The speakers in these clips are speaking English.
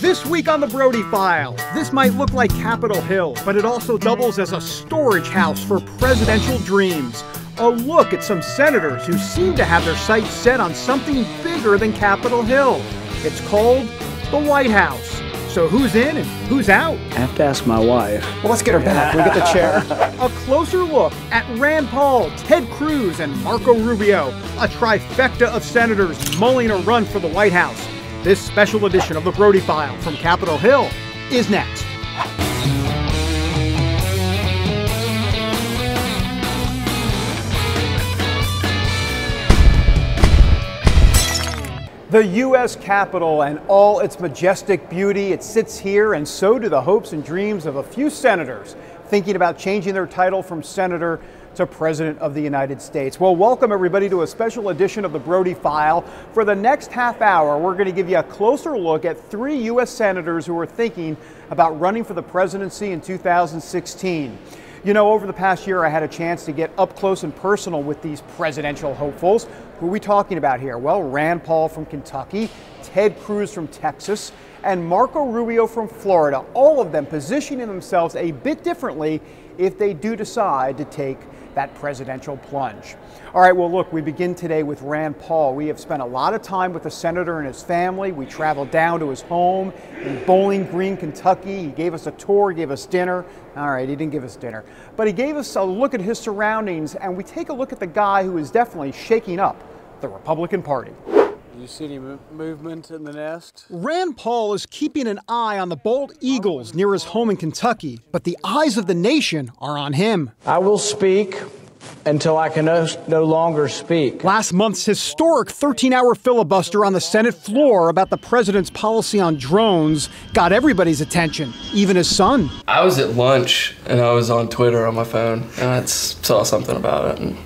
This week on the Brody File, this might look like Capitol Hill, but it also doubles as a storage house for presidential dreams. A look at some senators who seem to have their sights set on something bigger than Capitol Hill. It's called the White House. So who's in and who's out? I have to ask my wife. Well, let's get her back. We get the chair. A closer look at Rand Paul, Ted Cruz, and Marco Rubio, a trifecta of senators mulling a run for the White House. This special edition of the Brody File from Capitol Hill is next. The U.S. Capitol and all its majestic beauty, it sits here, and so do the hopes and dreams of a few senators thinking about changing their title from senator to President of the United States. Well, welcome everybody to a special edition of the Brody File. For the next half hour, we're going to give you a closer look at three U.S. senators who are thinking about running for the presidency in 2016. You know, over the past year, I had a chance to get up close and personal with these presidential hopefuls. Who are we talking about here? Well, Rand Paul from Kentucky, Ted Cruz from Texas, and Marco Rubio from Florida. All of them positioning themselves a bit differently if they do decide to take that presidential plunge. All right, well, look, we begin today with Rand Paul. We have spent a lot of time with the senator and his family. We traveled down to his home in Bowling Green, Kentucky. He gave us a tour, gave us dinner. All right, he didn't give us dinner, but he gave us a look at his surroundings, and we take a look at the guy who is definitely shaking up the Republican Party. Do you see any movement in the nest? Rand Paul is keeping an eye on the bald eagles near his home in Kentucky, but the eyes of the nation are on him. I will speak until I can no, no, longer speak. Last month's historic 13 hour filibuster on the Senate floor about the president's policy on drones got everybody's attention, even his son. I was at lunch and I was on Twitter on my phone and I saw something about it and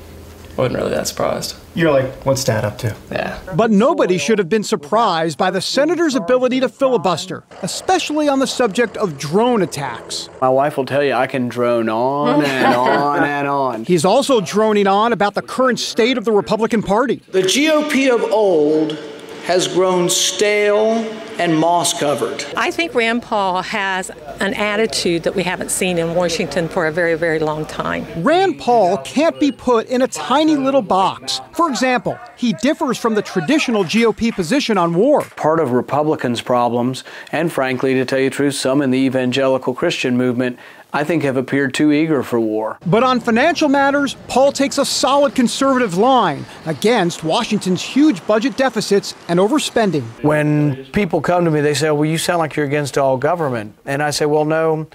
wasn't really that surprised. You're like, what's dad up to? Yeah. But nobody should have been surprised by the senator's ability to filibuster, especially on the subject of drone attacks. My wife will tell you I can drone on and on and on. He's also droning on about the current state of the Republican Party. The GOP of old has grown stale and moss covered. I think Rand Paul has an attitude that we haven't seen in Washington for a very, very long time. Rand Paul can't be put in a tiny little box. For example, he differs from the traditional GOP position on war. Part of Republicans' problems, and frankly, to tell you the truth, some in the evangelical Christian movement I think, have appeared too eager for war. But on financial matters, Paul takes a solid conservative line against Washington's huge budget deficits and overspending. When people come to me, they say, Well, you sound like you're against all government. And I say, Well, no,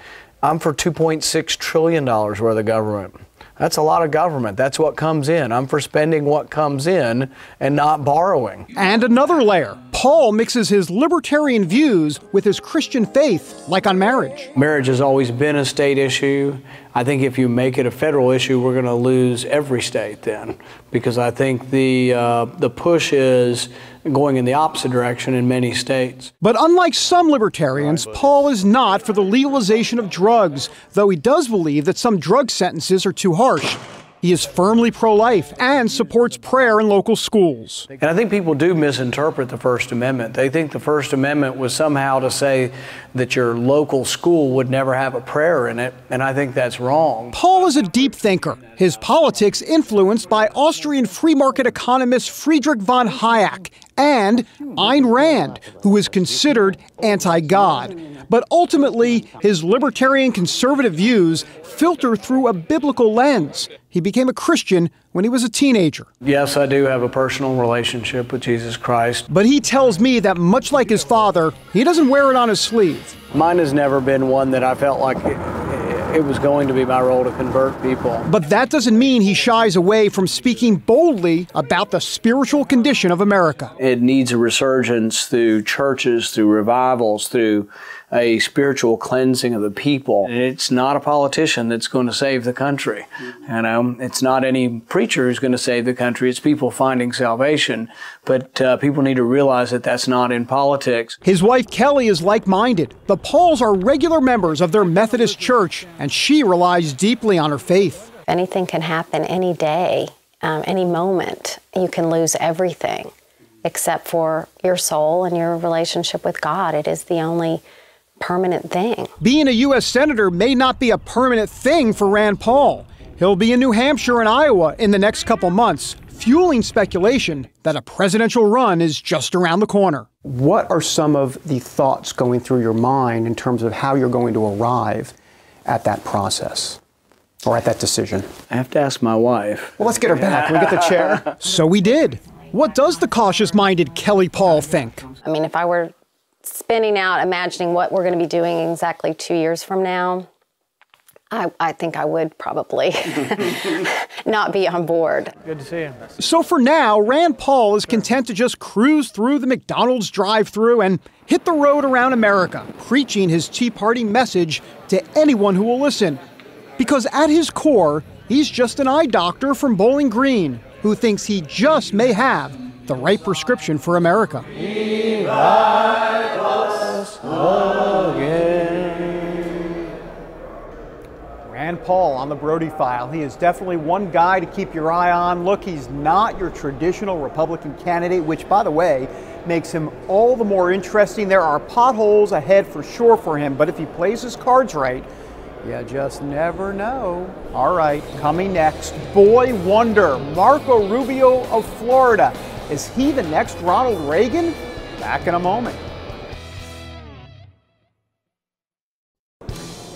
I'm for $2.6 trillion worth of government. That's a lot of government. That's what comes in. I'm for spending what comes in and not borrowing. And another layer Paul mixes his libertarian views with his Christian faith, like on marriage. Marriage has always been a state issue. I think if you make it a federal issue, we're going to lose every state then, because I think the uh, the push is going in the opposite direction in many states. But unlike some libertarians, Paul is not for the legalization of drugs, though he does believe that some drug sentences are too harsh. He is firmly pro life and supports prayer in local schools. And I think people do misinterpret the First Amendment. They think the First Amendment was somehow to say that your local school would never have a prayer in it, and I think that's wrong. Paul is a deep thinker, his politics influenced by Austrian free market economist Friedrich von Hayek and Ayn Rand, who is considered anti God. But ultimately, his libertarian conservative views filter through a biblical lens. He became a Christian when he was a teenager. Yes, I do have a personal relationship with Jesus Christ. But he tells me that much like his father, he doesn't wear it on his sleeve. Mine has never been one that I felt like it, it was going to be my role to convert people. But that doesn't mean he shies away from speaking boldly about the spiritual condition of America. It needs a resurgence through churches, through revivals, through a spiritual cleansing of the people. It's not a politician that's going to save the country. You know, it's not any preacher who's going to save the country. It's people finding salvation. But uh, people need to realize that that's not in politics. His wife Kelly is like-minded. The Pauls are regular members of their Methodist church, and she relies deeply on her faith. Anything can happen any day, um, any moment. You can lose everything. except for your soul and your relationship with God. It is the only permanent thing. Being a U.S. Senator may not be a permanent thing for Rand Paul. He'll be in New Hampshire and Iowa in the next couple months, fueling speculation that a presidential run is just around the corner. What are some of the thoughts going through your mind in terms of how you're going to arrive at that process or at that decision? I have to ask my wife. Well, let's get her back. Can we get the chair? So we did. What does the cautious minded Kelly Paul think? I mean, if I were spinning out, imagining what we're going to be doing exactly two years from now, I, I think I would probably not be on board. Good to see you. So for now, Rand Paul is content to just cruise through the McDonald's drive through and hit the road around America, preaching his Tea Party message to anyone who will listen. Because at his core, he's just an eye doctor from Bowling Green who thinks he just may have the right prescription for America. Rand Paul on the Brody file. He is definitely one guy to keep your eye on. Look, he's not your traditional Republican candidate, which, by the way, makes him all the more interesting. There are potholes ahead for sure for him, but if he plays his cards right, you just never know. All right, coming next, boy wonder, Marco Rubio of Florida. Is he the next Ronald Reagan? Back in a moment.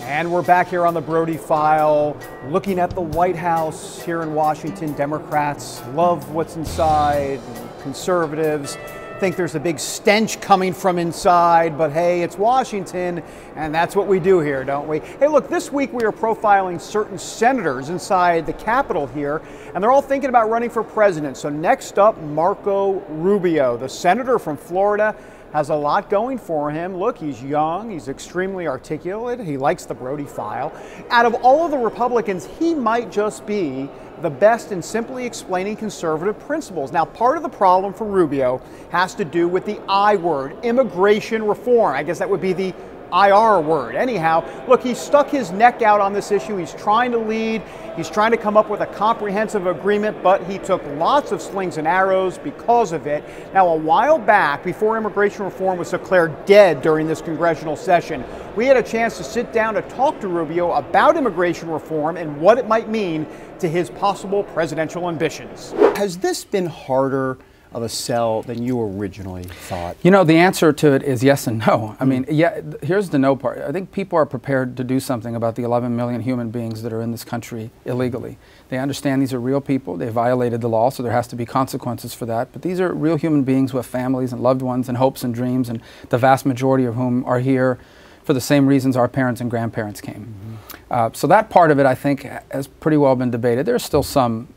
And we're back here on the Brody File, looking at the White House here in Washington. Democrats love what's inside, conservatives think there's a big stench coming from inside, but hey, it's Washington, and that's what we do here, don't we? Hey, look, this week we are profiling certain senators inside the Capitol here, and they're all thinking about running for president. So, next up, Marco Rubio, the senator from Florida has a lot going for him. Look, he's young, he's extremely articulate, he likes the Brody file. Out of all of the Republicans, he might just be the best in simply explaining conservative principles. Now, part of the problem for Rubio has to do with the I word, immigration reform. I guess that would be the IR word. Anyhow, look, he stuck his neck out on this issue. He's trying to lead. He's trying to come up with a comprehensive agreement, but he took lots of slings and arrows because of it. Now, a while back, before immigration reform was declared dead during this congressional session, we had a chance to sit down to talk to Rubio about immigration reform and what it might mean to his possible presidential ambitions. Has this been harder of a sell than you originally thought? You know, the answer to it is yes and no. I mean, yeah, here's the no part. I think people are prepared to do something about the 11 million human beings that are in this country illegally. They understand these are real people. They violated the law, so there has to be consequences for that. But these are real human beings with families and loved ones and hopes and dreams, and the vast majority of whom are here for the same reasons our parents and grandparents came. Uh, so that part of it, I think, has pretty well been debated. There's still some,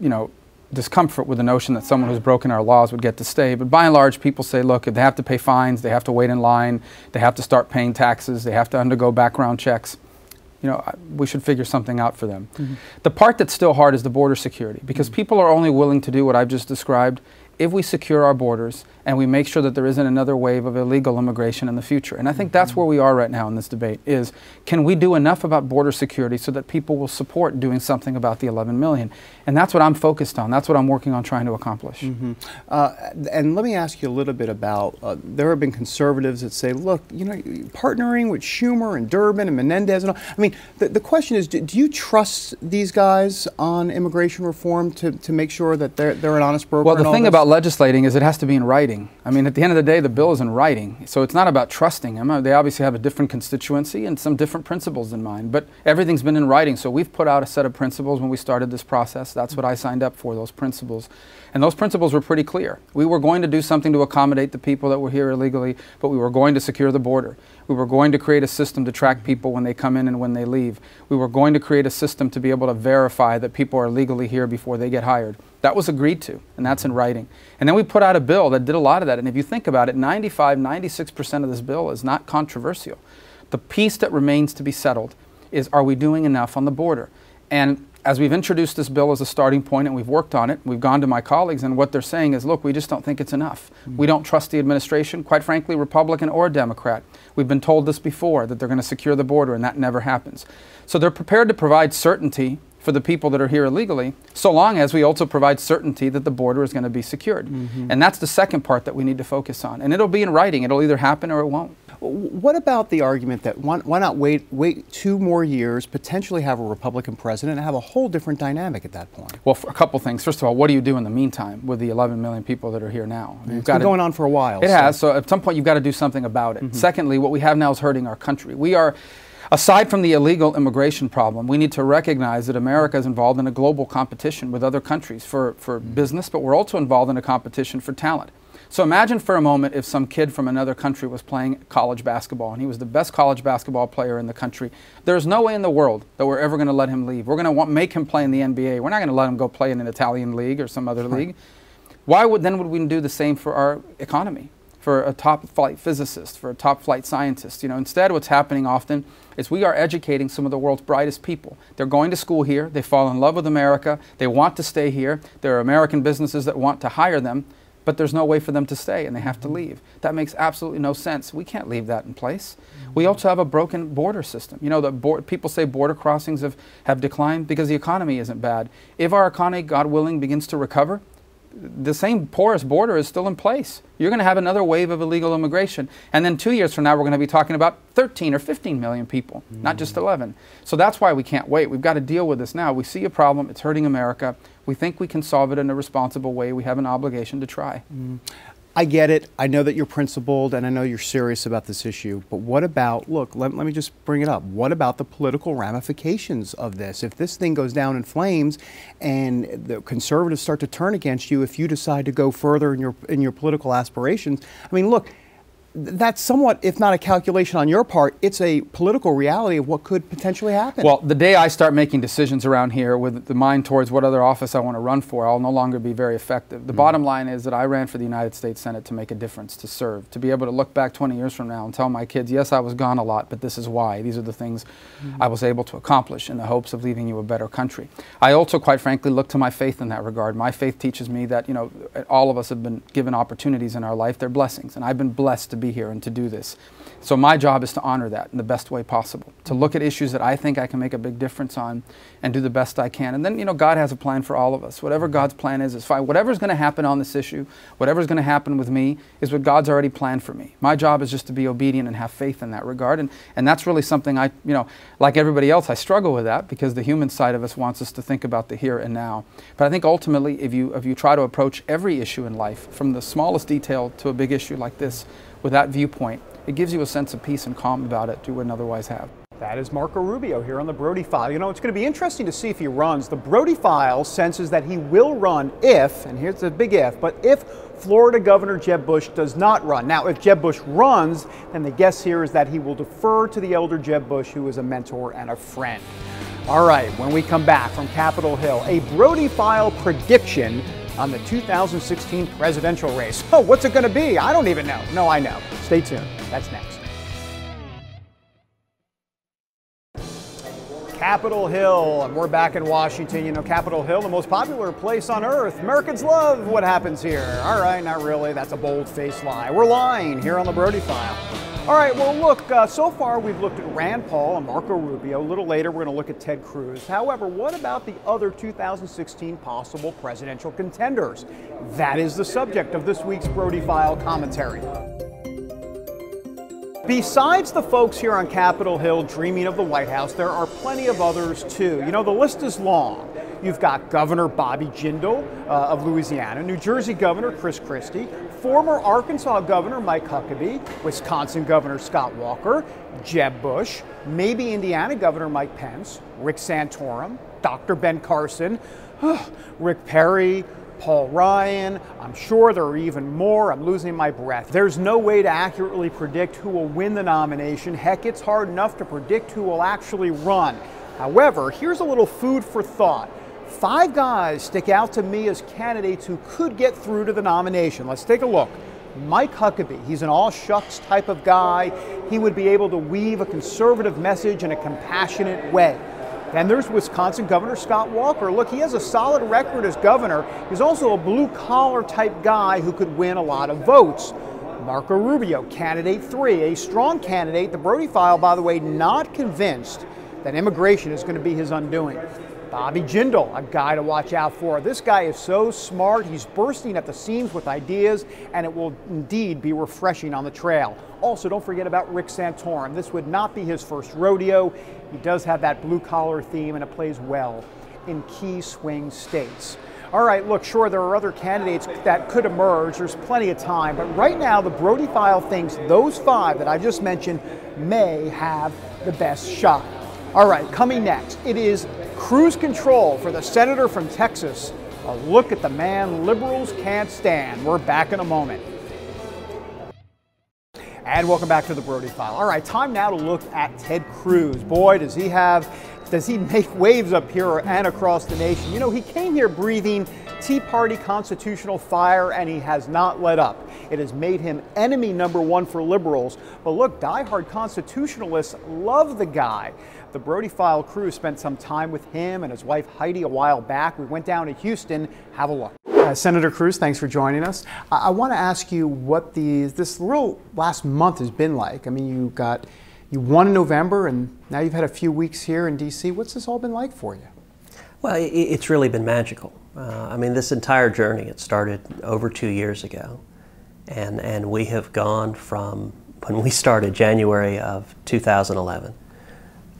you know, discomfort with the notion that someone who's broken our laws would get to stay. But by and large, people say, look, if they have to pay fines, they have to wait in line, they have to start paying taxes, they have to undergo background checks. You know, we should figure something out for them. Mm-hmm. The part that's still hard is the border security, because mm-hmm. people are only willing to do what I've just described if we secure our borders and we make sure that there isn't another wave of illegal immigration in the future. And I think that's where we are right now in this debate is can we do enough about border security so that people will support doing something about the 11 million? And that's what I'm focused on. That's what I'm working on trying to accomplish. Uh, and let me ask you a little bit about uh, there have been conservatives that say, look, you know, partnering with Schumer and Durbin and Menendez and all. I mean, the, the question is, do, do you trust these guys on immigration reform to, to make sure that they're, they're an honest broker? Well, the thing this? about legislating is it has to be in writing. I mean, at the end of the day, the bill is in writing. So it's not about trusting them. They obviously have a different constituency and some different principles in mind. But everything's been in writing. So we've put out a set of principles when we started this process. That's what I signed up for, those principles. And those principles were pretty clear. We were going to do something to accommodate the people that were here illegally, but we were going to secure the border. We were going to create a system to track people when they come in and when they leave. We were going to create a system to be able to verify that people are legally here before they get hired. That was agreed to, and that's in writing. And then we put out a bill that did a lot of that. And if you think about it, 95, 96% of this bill is not controversial. The piece that remains to be settled is are we doing enough on the border? And as we've introduced this bill as a starting point and we've worked on it, we've gone to my colleagues, and what they're saying is look, we just don't think it's enough. We don't trust the administration, quite frankly, Republican or Democrat. We've been told this before that they're going to secure the border, and that never happens. So they're prepared to provide certainty for the people that are here illegally, so long as we also provide certainty that the border is going to be secured. Mm-hmm. And that's the second part that we need to focus on. And it'll be in writing. It'll either happen or it won't. What about the argument that why, why, not wait wait two more years, potentially have a Republican president, and have a whole different dynamic at that point? Well, a couple things. First of all, what do you do in the meantime with the 11 million people that are here now? I mean, it's been going on for a while. It so. has. So at some point, you've got to do something about it. Mm-hmm. Secondly, what we have now is hurting our country. We are. Aside from the illegal immigration problem, we need to recognize that America is involved in a global competition with other countries for, for mm-hmm. business, but we're also involved in a competition for talent. So imagine for a moment if some kid from another country was playing college basketball and he was the best college basketball player in the country. There's no way in the world that we're ever going to let him leave. We're going to make him play in the NBA. We're not going to let him go play in an Italian league or some other right. league. Why would then would we do the same for our economy? For a top flight physicist, for a top flight scientist. You know, instead what's happening often is we are educating some of the world's brightest people. They're going to school here, they fall in love with America, they want to stay here. There are American businesses that want to hire them but there's no way for them to stay and they have to leave. That makes absolutely no sense. We can't leave that in place. We mm-hmm. also have a broken border system. You know, the people say border crossings have, have declined because the economy isn't bad. If our economy, God willing, begins to recover, the same porous border is still in place. You're going to have another wave of illegal immigration. And then two years from now, we're going to be talking about 13 or 15 million people, mm. not just 11. So that's why we can't wait. We've got to deal with this now. We see a problem, it's hurting America. We think we can solve it in a responsible way. We have an obligation to try. Mm. I get it. I know that you're principled and I know you're serious about this issue. But what about, look, let, let, me just bring it up. What about the political ramifications of this? If this thing goes down in flames and the conservatives start to turn against you if you decide to go further in your, in your political aspirations, I mean, look, that's somewhat, if not a calculation on your part, it's a political reality of what could potentially happen. Well, the day I start making decisions around here with the mind towards what other office I want to run for, I'll no longer be very effective. The mm. bottom line is that I ran for the United States Senate to make a difference, to serve, to be able to look back 20 years from now and tell my kids, yes, I was gone a lot, but this is why. These are the things mm. I was able to accomplish in the hopes of leaving you a better country. I also, quite frankly, look to my faith in that regard. My faith teaches me that, you know, all of us have been given opportunities in our life. They're blessings, and I've been blessed to be here and to do this. So my job is to honor that in the best way possible, to look at issues that I think I can make a big difference on and do the best I can. And then, you know, God has a plan for all of us. Whatever God's plan is, is fine. Whatever's going to happen on this issue, whatever's going to happen with me, is what God's already planned for me. My job is just to be obedient and have faith in that regard. And, and that's really something I, you know, like everybody else, I struggle with that because the human side of us wants us to think about the here and now. But I think ultimately, if you, if you try to approach every issue in life, from the smallest detail to a big issue like this, with that viewpoint, it gives you a sense of peace and calm about it you wouldn't otherwise have. That is Marco Rubio here on the Brody File. You know, it's going to be interesting to see if he runs. The Brody File senses that he will run if, and here's the big if, but if Florida Governor Jeb Bush does not run. Now, if Jeb Bush runs, then the guess here is that he will defer to the elder Jeb Bush, who is a mentor and a friend. All right, when we come back from Capitol Hill, a Brody File prediction on the 2016 presidential race. Oh, what's it going to be? I don't even know. No, I know. Stay tuned. That's next. Capitol Hill, and we're back in Washington. You know, Capitol Hill, the most popular place on earth. Americans love what happens here. All right, not really. That's a bold-faced lie. We're lying here on the Brody File. All right, well, look, uh, so far we've looked at Rand Paul and Marco Rubio. A little later, we're going to look at Ted Cruz. However, what about the other 2016 possible presidential contenders? That is the subject of this week's Brody File commentary. Besides the folks here on Capitol Hill dreaming of the White House, there are plenty of others too. You know, the list is long. You've got Governor Bobby Jindal uh, of Louisiana, New Jersey Governor Chris Christie, former Arkansas Governor Mike Huckabee, Wisconsin Governor Scott Walker, Jeb Bush, maybe Indiana Governor Mike Pence, Rick Santorum, Dr. Ben Carson, Rick Perry, Paul Ryan. I'm sure there are even more. I'm losing my breath. There's no way to accurately predict who will win the nomination. Heck, it's hard enough to predict who will actually run. However, here's a little food for thought. Five guys stick out to me as candidates who could get through to the nomination. Let's take a look. Mike Huckabee, he's an all shucks type of guy. He would be able to weave a conservative message in a compassionate way. Then there's Wisconsin Governor Scott Walker. Look, he has a solid record as governor. He's also a blue collar type guy who could win a lot of votes. Marco Rubio, candidate three, a strong candidate. The Brody file, by the way, not convinced that immigration is going to be his undoing. Bobby Jindal, a guy to watch out for. This guy is so smart, he's bursting at the seams with ideas, and it will indeed be refreshing on the trail. Also, don't forget about Rick Santorum. This would not be his first rodeo. He does have that blue collar theme, and it plays well in key swing states. All right, look, sure, there are other candidates that could emerge. There's plenty of time. But right now, the Brody file thinks those five that I just mentioned may have the best shot. All right, coming next, it is cruise control for the senator from Texas. A look at the man liberals can't stand. We're back in a moment. And welcome back to the Brody File. All right, time now to look at Ted Cruz. Boy, does he have does he make waves up here and across the nation? You know, he came here breathing Tea Party constitutional fire and he has not let up. It has made him enemy number one for liberals. But look, diehard constitutionalists love the guy. The Brody File crew spent some time with him and his wife Heidi a while back. We went down to Houston. Have a look. Uh, Senator Cruz, thanks for joining us. I, I want to ask you what the this real last month has been like. I mean, you got you won in November, and now you've had a few weeks here in D.C. What's this all been like for you? Well, it's really been magical. Uh, I mean, this entire journey, it started over two years ago. And, and we have gone from when we started January of 2011,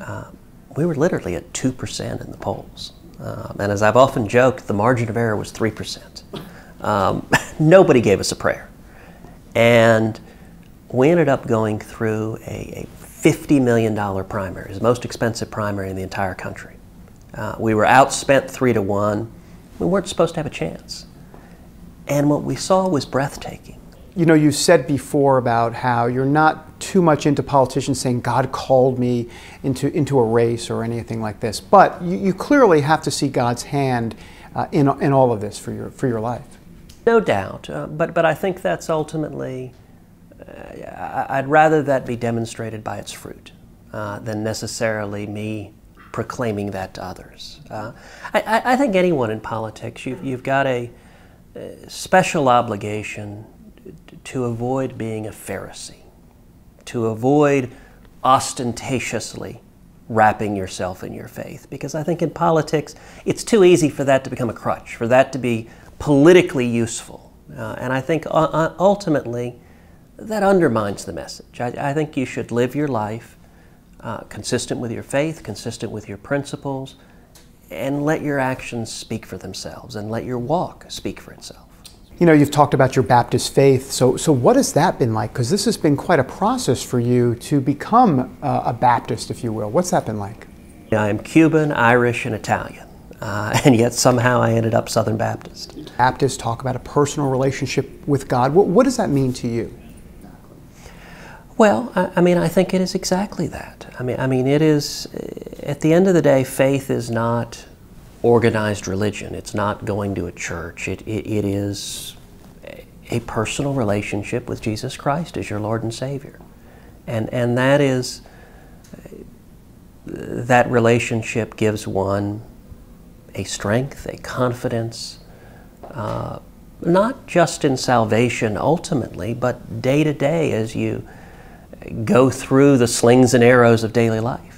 uh, we were literally at 2% in the polls. Um, and as I've often joked, the margin of error was 3%. Um, nobody gave us a prayer. And we ended up going through a, a $50 million primary, the most expensive primary in the entire country. Uh, we were outspent three to one. We weren't supposed to have a chance. And what we saw was breathtaking. You know, you said before about how you're not too much into politicians saying God called me into, into a race or anything like this, but you, you clearly have to see God's hand uh, in, in all of this for your, for your life. No doubt, uh, but, but I think that's ultimately uh, I'd rather that be demonstrated by its fruit uh, than necessarily me proclaiming that to others. Uh, I, I, think anyone in politics, you've, you've got a special obligation to avoid being a Pharisee, to avoid ostentatiously wrapping yourself in your faith. Because I think in politics, it's too easy for that to become a crutch, for that to be politically useful. Uh, and I think uh, ultimately, that undermines the message. I, I think you should live your life uh, consistent with your faith, consistent with your principles, and let your actions speak for themselves and let your walk speak for itself. You know, you've talked about your Baptist faith. So, so what has that been like? Because this has been quite a process for you to become uh, a Baptist, if you will. What's that been like? I am Cuban, Irish, and Italian. Uh, and yet somehow I ended up Southern Baptist. Baptists talk about a personal relationship with God. What, what does that mean to you? Well, I, I, mean, I think it is exactly that. I mean, I mean, it is. At the end of the day, faith is not organized religion. It's not going to a church. It, it, it is a personal relationship with Jesus Christ as your Lord and Savior, and and that is that relationship gives one a strength, a confidence. Uh, not just in salvation ultimately, but day to day as you go through the slings and arrows of daily life.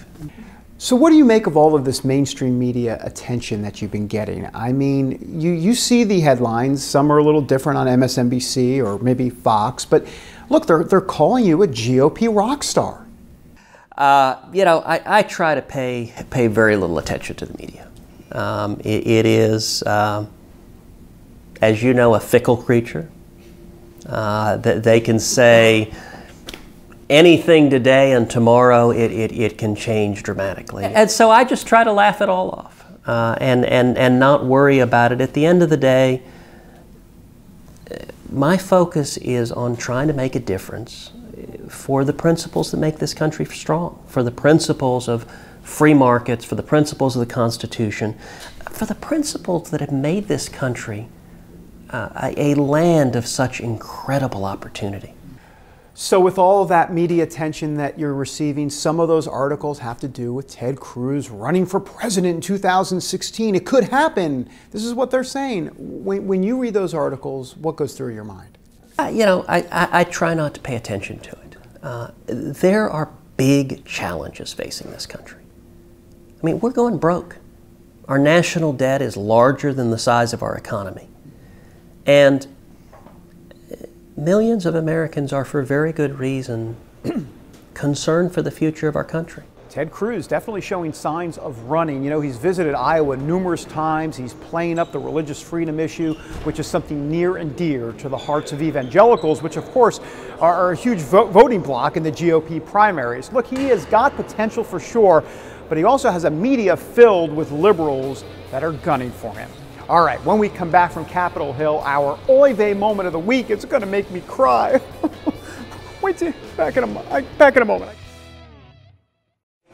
So, what do you make of all of this mainstream media attention that you've been getting? I mean, you, you see the headlines, some are a little different on MSNBC or maybe Fox, but look, they're, they're calling you a GOP rock star. Uh, you know, I, I, try to pay, pay very little attention to the media. Um, it, it is, uh, as you know, a fickle creature. Uh, that they can say, anything today and tomorrow it, it, it can change dramatically. And so I just try to laugh it all off uh, and, and, and not worry about it. At the end of the day, my focus is on trying to make a difference for the principles that make this country strong, for the principles of free markets, for the principles of the Constitution, for the principles that have made this country uh, a, a land of such incredible opportunity. So, with all of that media attention that you're receiving, some of those articles have to do with Ted Cruz running for president in 2016. It could happen. This is what they're saying. When, when you read those articles, what goes through your mind? Uh, you know, I, I, I, try not to pay attention to it. Uh, there are big challenges facing this country. I mean, we're going broke. Our national debt is larger than the size of our economy. And millions of Americans are, for very good reason, concerned for the future of our country. Ted Cruz definitely showing signs of running. You know, he's visited Iowa numerous times. He's playing up the religious freedom issue, which is something near and dear to the hearts of evangelicals, which, of course, are, a huge vo voting bloc in the GOP primaries. Look, he has got potential for sure, but he also has a media filled with liberals that are gunning for him. All right, when we come back from Capitol Hill, our Oy vey moment of the week, it's going to make me cry. Wait till back in a, back in a moment.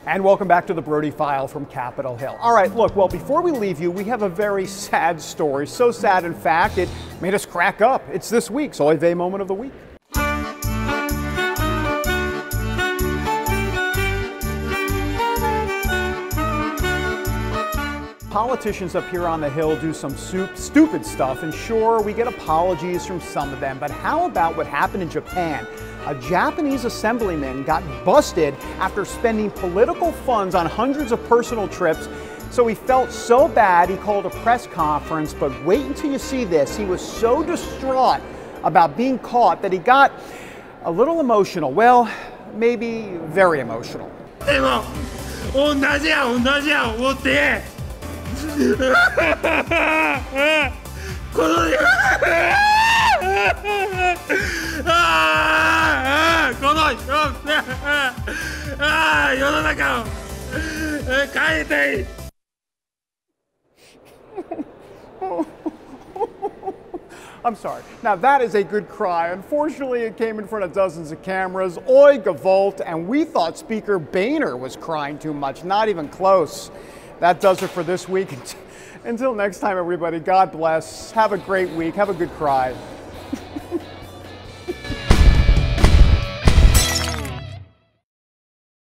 And welcome back to the Brody File from Capitol Hill. All right, look, well, before we leave you, we have a very sad story. So sad, in fact, it made us crack up. It's this week's Oy vey moment of the week. Politicians up here on the Hill do some soup, stupid stuff, and sure, we get apologies from some of them, but how about what happened in Japan? a Japanese assemblyman got busted after spending political funds on hundreds of personal trips. So he felt so bad, he called a press conference. But wait until you see this. He was so distraught about being caught that he got a little emotional. Well, maybe very emotional. でも同じや同じや思って I'm sorry. Now, that is a good cry. Unfortunately, it came in front of dozens of cameras. Oi, Gevalt, and we thought Speaker Boehner was crying too much. Not even close. That does it for this week. Until next time, everybody, God bless. Have a great week. Have a good cry.